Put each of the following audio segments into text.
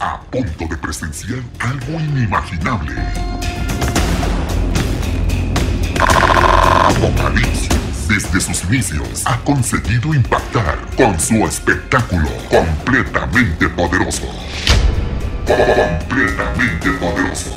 a punto de presenciar algo inimaginable. Apocalipsis, desde sus inicios, ha conseguido impactar con su espectáculo completamente poderoso. Completamente poderoso.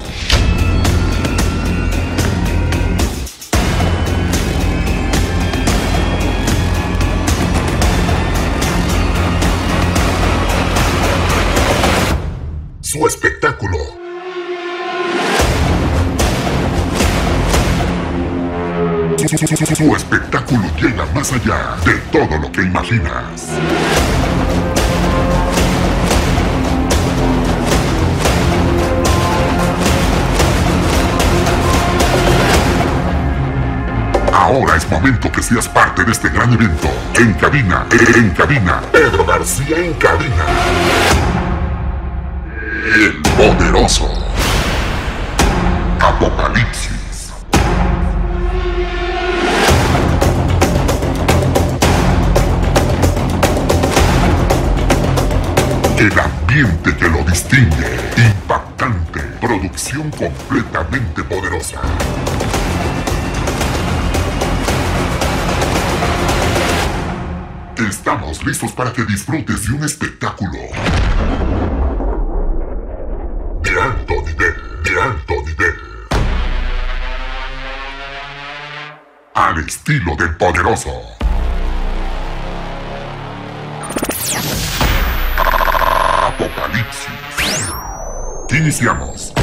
Espectáculo llega más allá de todo lo que imaginas. Ahora es momento que seas parte de este gran evento. En cabina, en cabina, Pedro García en cabina. El poderoso. Apocalipsis. El ambiente que lo distingue. Impactante. Producción completamente poderosa. Estamos listos para que disfrutes de un espectáculo de alto nivel, de alto nivel. Al estilo del poderoso. Iniciamos.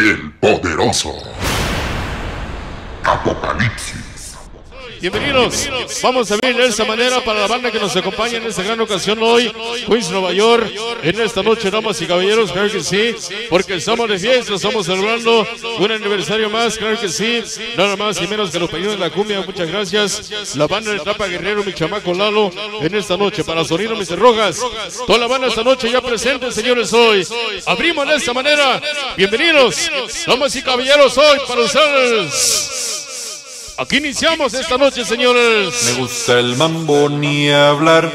El poderoso. Apocalipsis. Bienvenidos. Vamos a ver de esta manera para la banda que nos acompaña en esta gran ocasión hoy, Queens, Nueva York. En esta noche, damas y caballeros, claro que sí, porque estamos de fiesta, estamos celebrando un aniversario más, claro que sí. Nada más y menos que los pedidos de la cumbia, muchas gracias. La banda de Tapa Guerrero, mi chamaco Lalo, en esta noche para Sonido Mr. Rojas. Toda la banda esta noche ya presente, señores, hoy. Abrimos de esta manera. Bienvenidos, damas y caballeros, hoy para ustedes. Aquí iniciamos esta noche, señores. Me gusta el mambo ni hablar.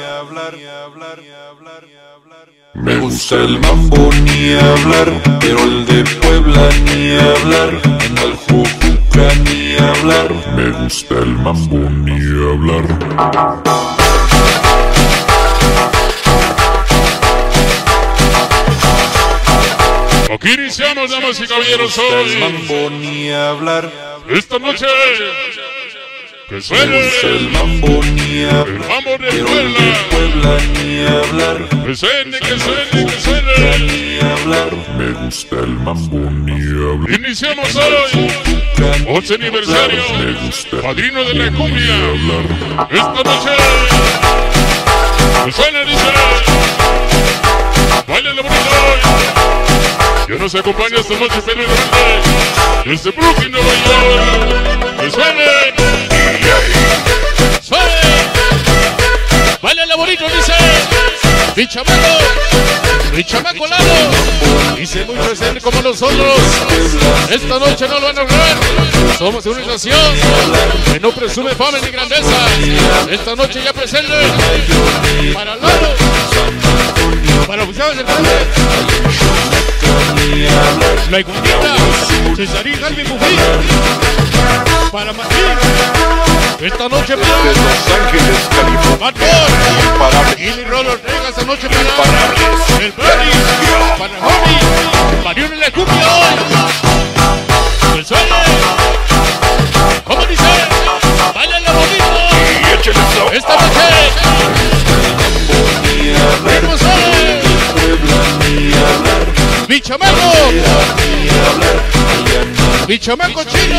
Me gusta el mambo ni hablar, pero el de Puebla ni hablar, en el Jujuca ni hablar. Me gusta el mambo ni hablar. Aquí iniciamos, damas y caballeros, Me gusta el hoy. mambo ni hablar. Esta noche. Que suene el mambo ni hablar, mambo de el Puebla. Puebla ni hablar. Que suene, que suene, que suene. ni hablar. Me gusta el mambo ni hablar. Iniciamos hoy. 11 aniversario. Padrino de la cumbia. Esta noche. Que suene, dice. Baila la bonita hoy. Ya nos acompaña esta noche Pedro Grande. Desde Brooklyn, Nueva York. Que suene. ¡Suene! ¡Baila bonito, dice! ¡Mi chamaco! ¡Mi chamaco lado! Dice mucho ser como nosotros. Esta noche no lo van a lograr. Somos una nación que no presume fama ni grandeza. Esta noche ya presente para Lalo, para oficiales del la Iguanita, Cesarín Mujín, para Martín. Esta noche para Los Ángeles, California. Ortega esta noche para el Berry, para Mariano en la cumbia hoy. El. Mi chamaco chino.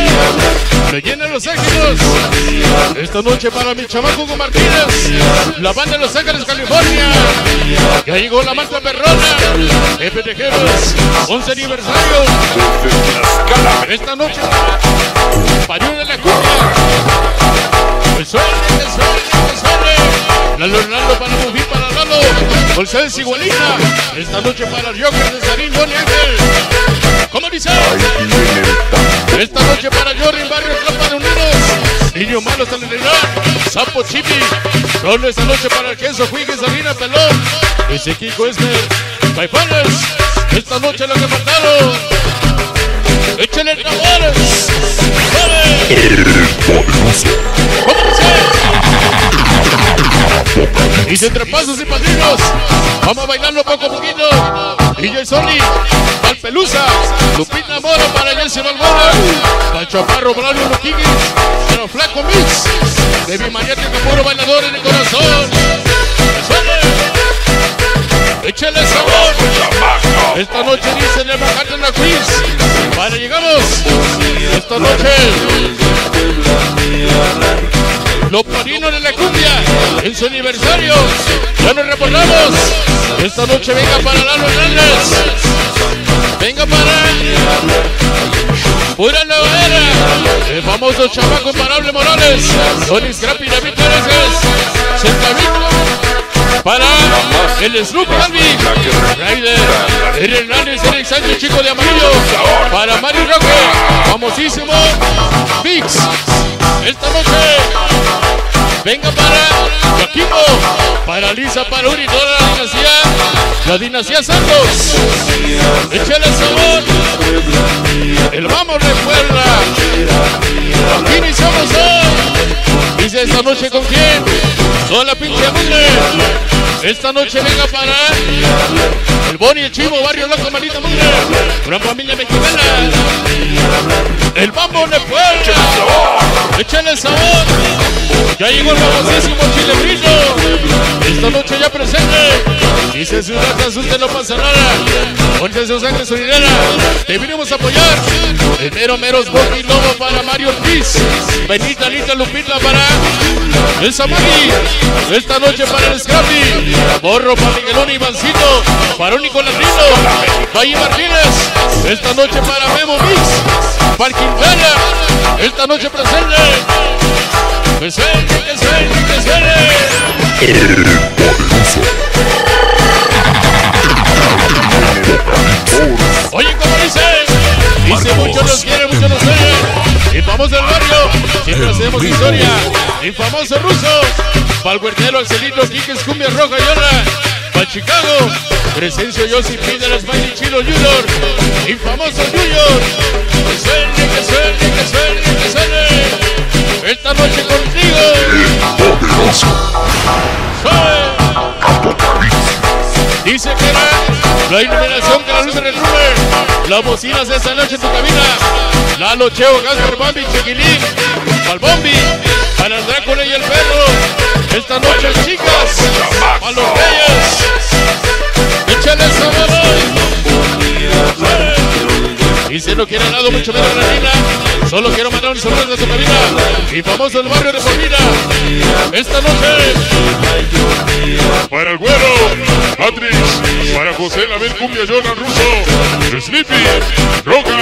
Le llena los éxitos. Esta noche para mi chamaco Hugo Martínez. La banda de Los Ángeles, California. Ya llegó la manta perrona. FTGs. 11 aniversario. Esta noche. Parió de la cumbia. Suene, que suene, que suene. Lalo Ronaldo para Mufi, para Lalo. González Igualina. Esta noche para el Joker de Sarín, Johnny Ángel. ¿Cómo dice? Esta noche para Jordan Barrio Trampa de Unidos. Niño Malo Salinidad. Sapo Chipi. Son esta noche para el queso Juigues Salina Pelón. Ese Kiko Esmer. Paipanes. Esta noche lo que faltaron. Échale tambores. ¡Vale! ¿Cómo dice? Dice entre pasos y padrinos. Vamos a bailarlo poco a poquito. DJ Sony, Valpelusa, Lupita Moro para Jesse Balbona, Pancho Chaparro, Braulio Luquiguis, pero Flaco Mix, Baby Magnético, puro bailador en el corazón. ¡Suele! ¡Échale sabor! Esta noche dice de la quiz. Para llegamos. Esta noche. Los parinos de la cumbia en su aniversario. Ya nos reportamos. Esta noche venga para Lalo Hernández. Venga para Pura Nueva Era. El famoso chamaco imparable Morales. Tony Scrappy, David Pérez. Centavito. Para el Snoopy Alvin. Ryder. El Hernández, Eric Sánchez, chico de amarillo. Para Mario Roque. Famosísimo. Fix. Esta noche. Venga para Joaquimo, para Lisa, para Uri, toda la dinastía, la dinastía Santos. Échale sabor. El vamos recuerda. Aquí iniciamos hoy. Dice esta noche con quién. Sola pinche mujer. Esta noche venga para el Boni, el Chivo, Barrio Loco, Malita Mugre. Una familia mexicana. El bambo de puerta. Échale sabor. Ya llegó el famosísimo Chile Brillo. Esta noche ya presente. Dice su raza, usted no pasa nada. Ponte sangre sonidera. Te vinimos a apoyar. El mero meros y Lobo para Mario Ortiz. Benita, Lita, Lupita para el Samari. Esta noche para el Scrappy. Borro para Miguelón y Ivancito. Para Único Latino. Valle Martínez. Esta noche para Memo Mix. Para Quintana. Esta noche presente. Suene, que suene. El poderoso. Oye, como dice, dice mucho nos quiere, mucho nos quiere. Infamos del barrio, siempre hacemos historia. Infamoso ruso, pa'l huertero, el celito, Quiques, cumbia roja y ola. Pa'l Chicago, presencia Yossi Pide, las Smiley Chilo Junior. Infamoso Junior, que suene, que suene, que suene, que suene. Esta noche contigo. El poderoso. Dice que era la iluminación que la luz el rumor. Las bocinas de esta noche en tu cabina. Lalo, Cheo, Gasper, Bambi, Chiquilín, Balbombi, el Drácula y el perro. Esta noche, chicas, a los reyes. Échale sabor Y si no quiere nada, mucho menos adrenalina. Solo quiero mandar un saludo de su cabina. Y famoso del barrio de Formina. Esta noche. José Laver Cumbia Jordan Russo, Sleepy, Rocas,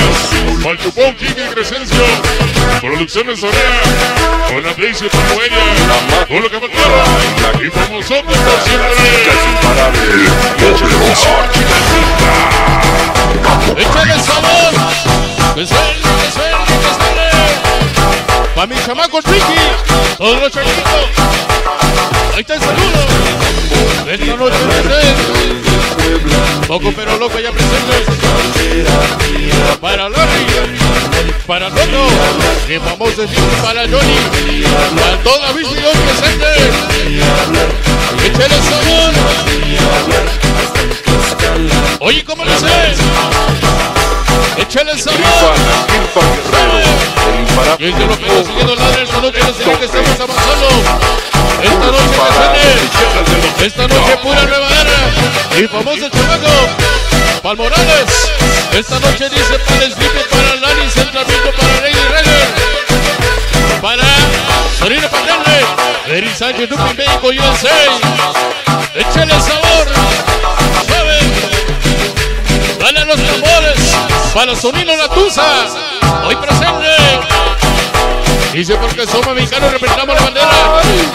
Malchupón, y Crescencio, Producciones Sonera, con la Daisy Panuelia, todo lo que faltaba, y famoso por siempre. ¡Échale sabor! Suene! ¡Pa' mi chamaco Ricky! ¡Todos los chaquitos! ¡Ahí está el saludo! Esta noche presente. Poco pero loco ya presente. Para Larry. Para Loco. Y famoso siempre para Johnny. Para toda mis presentes. Échale sabor. Oye, ¿cómo lo sé? Échale sabor. Y noche, que estamos avanzando. Esta noche presente. Esta noche pura nueva era. Y famoso chamaco. Palmorales. Esta noche dice para el para Lani, Centramito, para Lady Redder. Para Sorina Paterne. Eric Sánchez, Dupi México, USA. Échale sabor. Suave. Dale a los tambores. Para Sonino La Tusa. Hoy presente. Dice porque somos mexicanos, representamos la bandera.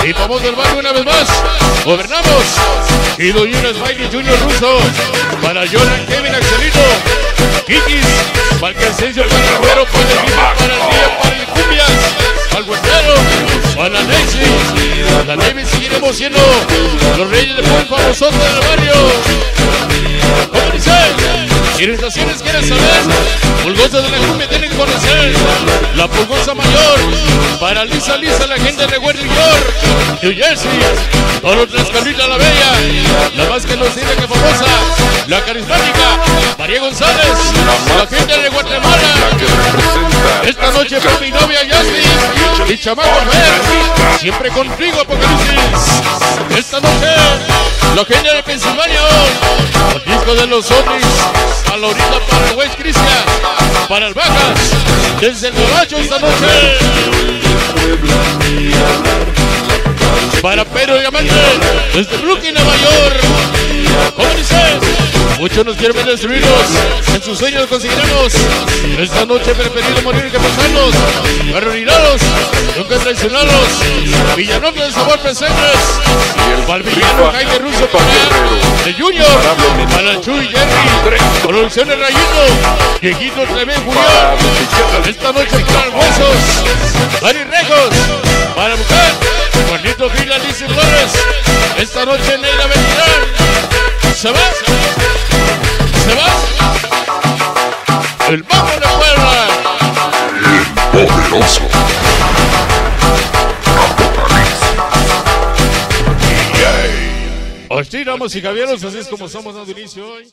Y vamos del barrio una vez más. Gobernamos. Y Doñunas Baile Junior Russo. Para Jonathan Kevin Axelito. Kikis. Para el Cansencio, para el Güero, para el Viva, para el Día, para el Cumbias. Para el Huertero. Para la Nancy. La Navy seguiremos siendo los reyes de muy famosos del barrio. ¿Cómo? Si en estaciones quieres saber, pulgosa de la cumbia tienen que conocer. La pulgosa mayor, para Lisa Lisa, la gente de New York, New Jersey, todos tres Carlita la Bella, la más que nos tiene que famosa, la carismática, María González, la gente de Guatemala. Esta noche para mi novia Yasmin y chamaco Mer, siempre contigo Apocalipsis. Esta noche, la gente de Pensilvania, disco de los zombies, a la orilla para el West Cristian, para el Bajas, desde el Gabacho esta noche. Para Pedro Diamante, desde Brooklyn, Nueva York. Muchos nos quieren ver destruirnos. En sus sueños conseguiremos. Esta noche preferido morir que pasarnos. Arruinarlos, nunca traicionarlos. Villanueva de sabor presentes. El villano Jaime Russo para el Junior. Para Chuy Jerry. Producciones Rayito. Viejito Tremendo Julián. Esta noche para Huesos. Dari Rejos. Para Mujer. Juanito Vila Liz Flores. Esta noche Neila Beltrán. ¿Se va? El de Puebla. El poderoso. Así, damas y caballeros, así es como somos dando inicio hoy.